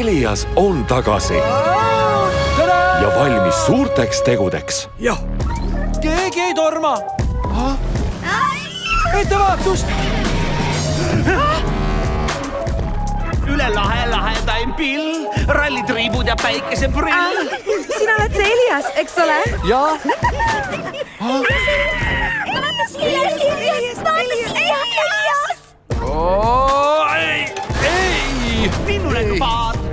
Elias on tagasi. Ja valmis suurteks tegudeks. Jah, keegi ei torma. ettevaatust, üle lahe lahedaim pill, rallitriibud ja päikeseprill. sina oled see Elias, eks ole? jah, ei, ei. minu lennupaat, kas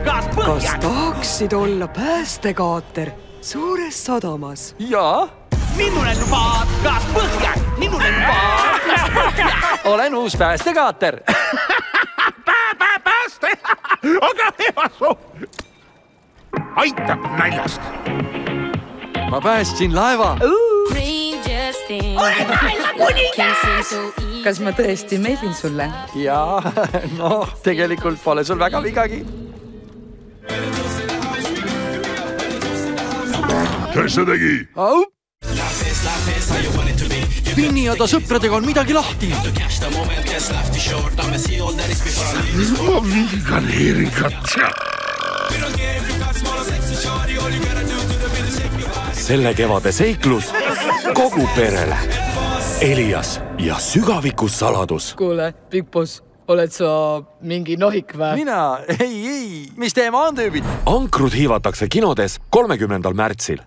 kas tahaksid olla päästekaater suures sadamas? jaa, minu lennupaat, kas põhja, minu lennupaat, kas põhja. olen uus päästekaater. pääste, aga hea soov. aitab naljast. ma päästsin laeva. kas ma tõesti meeldin sulle? ja noh, tegelikult pole sul väga vigagi. See tegi? Vinni ja ta sõpradega on midagi lahti. ma viigan Eerikat. selle kevade seiklus kogu perele. Elias ja sügavikus saladus kuule, Big Boss, oled sa mingi nohik või? mina, ei, ei, mis teema on tüübid? ankrud hiivatakse kinodes kolmekümnendal märtsil